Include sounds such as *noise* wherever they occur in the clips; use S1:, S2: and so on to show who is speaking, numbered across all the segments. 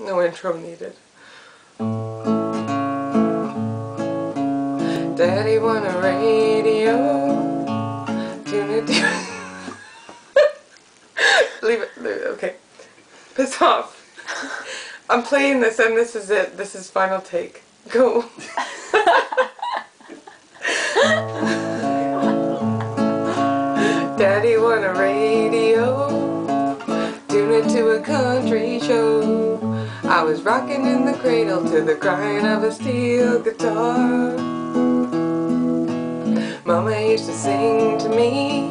S1: No intro needed. Daddy want a radio. Tune it. *laughs* leave it. Leave it. Okay. Piss off. I'm playing this and this is it. This is final take. Go. *laughs* Daddy want a radio. Tune it to a country show. I was rocking in the cradle to the crying of a steel guitar. Mama used to sing to me,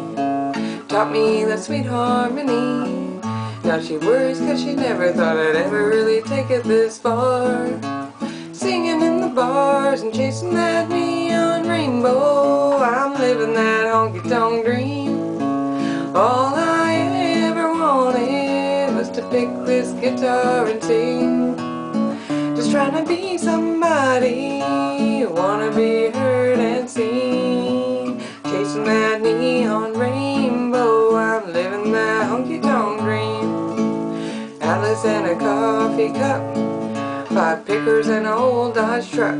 S1: taught me that sweet harmony. Now she worries cause she never thought I'd ever really take it this far. Singing in the bars and chasing that neon rainbow. I'm living that honky tonk dream. Pick this guitar and sing. Just trying to be somebody, wanna be heard and seen. Chasing that neon rainbow, I'm living that honky tonk dream. Atlas and a coffee cup, five pickers and an old Dodge truck.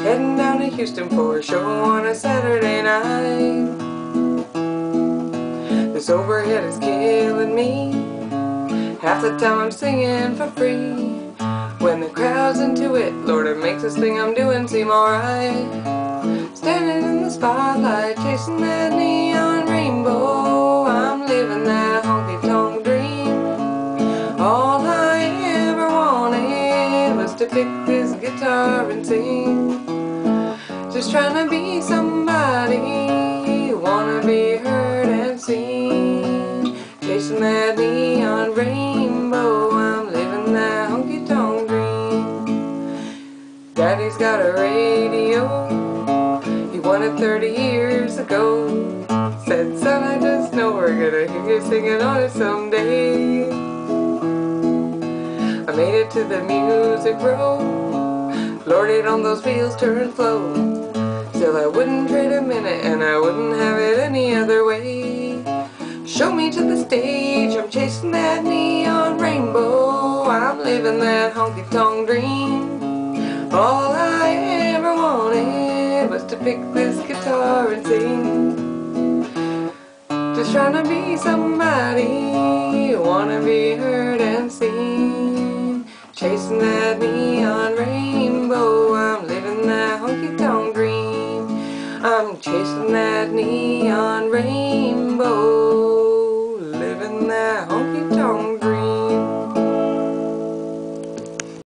S1: Heading down to Houston for a show on a Saturday night. This overhead is killing me. Half the time I'm singing for free. When the crowd's into it, Lord, it makes this thing I'm doing seem alright. Standing in the spotlight, chasing that neon rainbow. I'm living that honky tonk dream. All I ever wanted was to pick this guitar and sing. Just trying to be somebody, Daddy's got a radio, he won it 30 years ago. Said, son, I just know we're gonna hear you singing on it someday. I made it to the music row, it on those wheels turn slow. Still, I wouldn't trade a minute, and I wouldn't have it any other way. Show me to the stage, I'm chasing that neon rainbow. I'm living that honky tonk dream. All to pick this guitar and sing. Just trying to be somebody, wanna be heard and seen. Chasing that neon rainbow, I'm living that honky tonk dream. I'm chasing that neon rainbow.